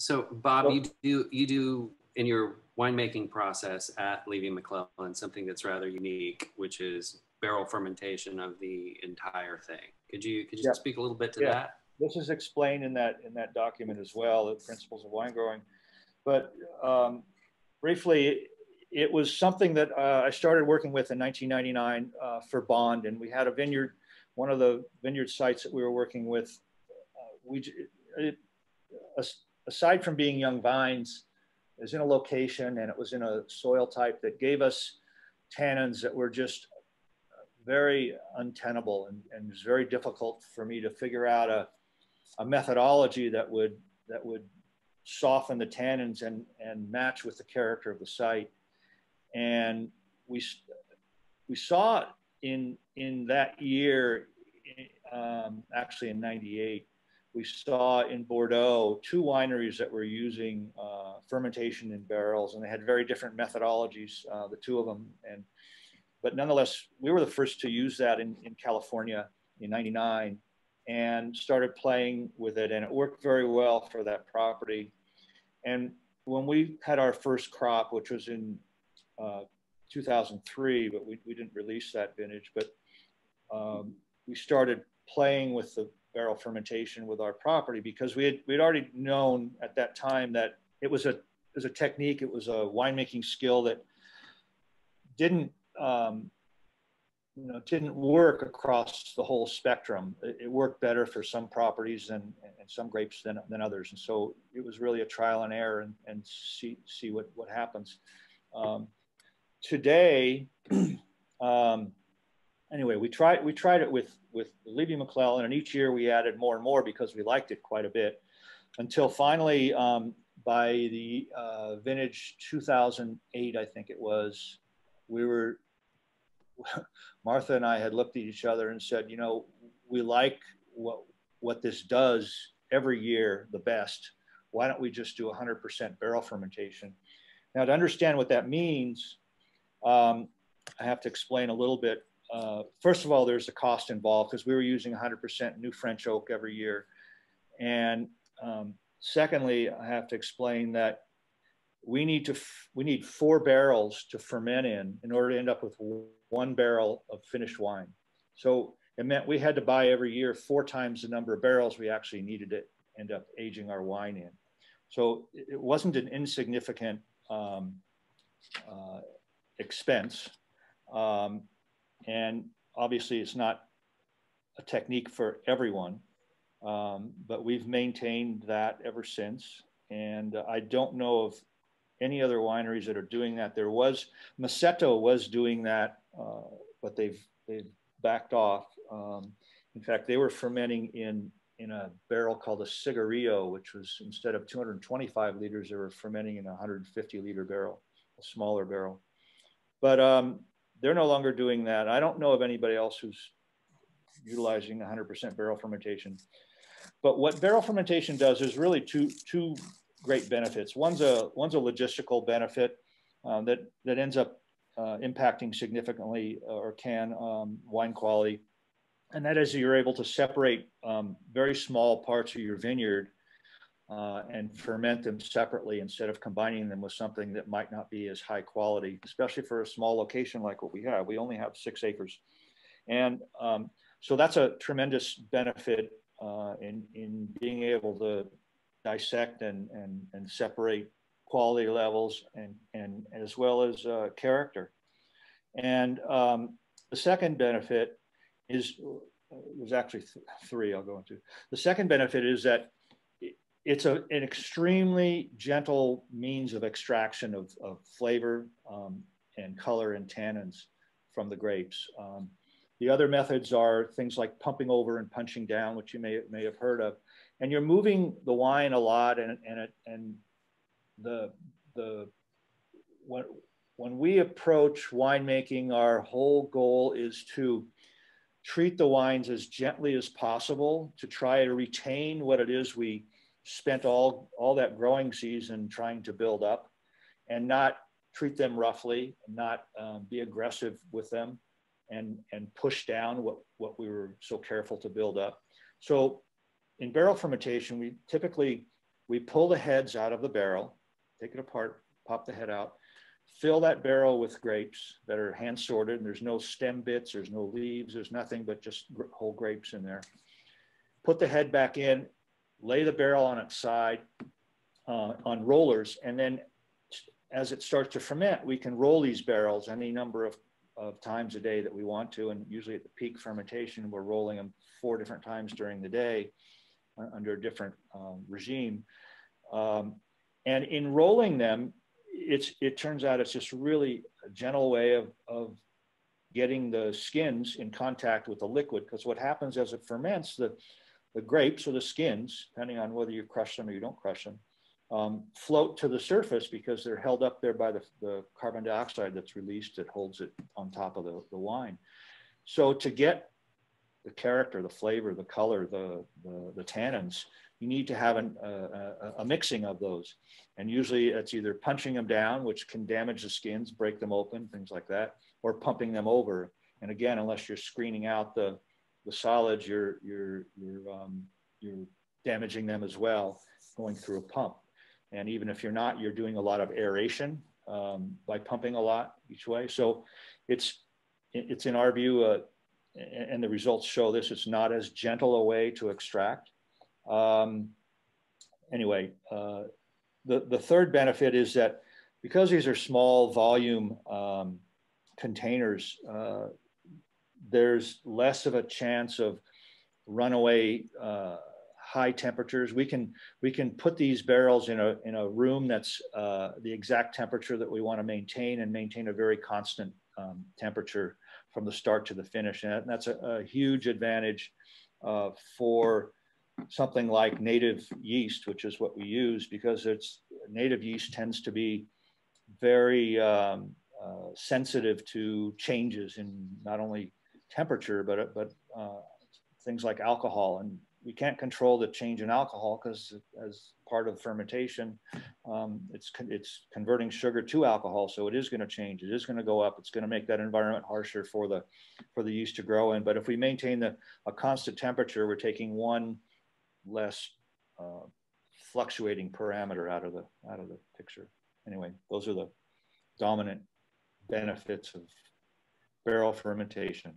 So, Bob, you do you do in your winemaking process at Levy McClellan something that's rather unique, which is barrel fermentation of the entire thing. Could you could you yeah. speak a little bit to yeah. that? This is explained in that in that document as well, the principles of wine growing. But um, briefly, it was something that uh, I started working with in 1999 uh, for Bond, and we had a vineyard, one of the vineyard sites that we were working with. Uh, we, it, aside from being young vines, it was in a location and it was in a soil type that gave us tannins that were just very untenable and, and it was very difficult for me to figure out a, a methodology that would that would soften the tannins and, and match with the character of the site. And we, we saw in, in that year, um, actually in 98, we saw in Bordeaux two wineries that were using uh, fermentation in barrels and they had very different methodologies, uh, the two of them. And, but nonetheless, we were the first to use that in, in California in 99 and started playing with it and it worked very well for that property. And when we had our first crop, which was in uh, 2003, but we, we didn't release that vintage, but um, we started playing with the barrel fermentation with our property because we had we'd already known at that time that it was a it was a technique, it was a winemaking skill that didn't um, you know didn't work across the whole spectrum. It, it worked better for some properties and, and some grapes than, than others, and so it was really a trial and error and, and see see what what happens. Um, today, um, anyway, we tried we tried it with with Levy McClellan, and each year we added more and more because we liked it quite a bit, until finally um, by the uh, vintage 2008, I think it was, we were Martha and I had looked at each other and said, you know, we like what what this does every year the best. Why don't we just do 100% barrel fermentation? Now, to understand what that means, um, I have to explain a little bit uh, first of all, there's a cost involved because we were using 100% new French oak every year. And um, secondly, I have to explain that we need to we need four barrels to ferment in in order to end up with one barrel of finished wine. So it meant we had to buy every year four times the number of barrels we actually needed to end up aging our wine in. So it wasn't an insignificant um, uh, expense. Um, and obviously, it's not a technique for everyone, um, but we've maintained that ever since. And uh, I don't know of any other wineries that are doing that. There was Masseto was doing that, uh, but they've they've backed off. Um, in fact, they were fermenting in in a barrel called a Cigarillo, which was instead of 225 liters, they were fermenting in a 150 liter barrel, a smaller barrel. But um, they're no longer doing that. I don't know of anybody else who's utilizing 100% barrel fermentation. But what barrel fermentation does is really two, two great benefits. One's a, one's a logistical benefit um, that, that ends up uh, impacting significantly uh, or can um, wine quality. And that is you're able to separate um, very small parts of your vineyard uh, and ferment them separately instead of combining them with something that might not be as high quality, especially for a small location like what we have. We only have six acres. And um, so that's a tremendous benefit uh, in, in being able to dissect and, and, and separate quality levels and, and as well as uh, character. And um, the second benefit is, there's actually th three I'll go into. The second benefit is that it's a, an extremely gentle means of extraction of, of flavor um, and color and tannins from the grapes. Um, the other methods are things like pumping over and punching down, which you may, may have heard of. And you're moving the wine a lot and, and, it, and the, the, when, when we approach winemaking, our whole goal is to treat the wines as gently as possible to try to retain what it is we spent all, all that growing season trying to build up and not treat them roughly, not um, be aggressive with them and, and push down what, what we were so careful to build up. So in barrel fermentation, we typically we pull the heads out of the barrel, take it apart, pop the head out, fill that barrel with grapes that are hand sorted. And there's no stem bits, there's no leaves, there's nothing but just whole grapes in there. Put the head back in, lay the barrel on its side uh, on rollers, and then as it starts to ferment, we can roll these barrels any number of, of times a day that we want to. And usually at the peak fermentation, we're rolling them four different times during the day uh, under a different um, regime. Um, and in rolling them, it's, it turns out it's just really a gentle way of, of getting the skins in contact with the liquid. Because what happens as it ferments, the, the grapes or the skins, depending on whether you crush them or you don't crush them, um, float to the surface because they're held up there by the, the, carbon dioxide that's released that holds it on top of the, the wine. So to get the character, the flavor, the color, the, the, the tannins, you need to have an, uh, a, a mixing of those. And usually it's either punching them down, which can damage the skins, break them open, things like that, or pumping them over. And again, unless you're screening out the, the solids, you're, you're, you're, um, you're damaging them as well going through a pump. And even if you're not, you're doing a lot of aeration um, by pumping a lot each way. So it's, it's in our view, uh, and the results show this, it's not as gentle a way to extract. Um, anyway, uh, the, the third benefit is that because these are small volume um, containers, uh, there's less of a chance of runaway uh, high temperatures. We can we can put these barrels in a in a room that's uh, the exact temperature that we want to maintain and maintain a very constant um, temperature from the start to the finish. And that's a, a huge advantage uh, for something like native yeast, which is what we use, because it's native yeast tends to be very um, uh, sensitive to changes in not only temperature, but but uh, things like alcohol and we can't control the change in alcohol because as part of fermentation, um, it's, it's converting sugar to alcohol. So it is going to change. It is going to go up. It's going to make that environment harsher for the, for the yeast to grow in. But if we maintain the, a constant temperature, we're taking one less uh, fluctuating parameter out of the, out of the picture. Anyway, those are the dominant benefits of barrel fermentation.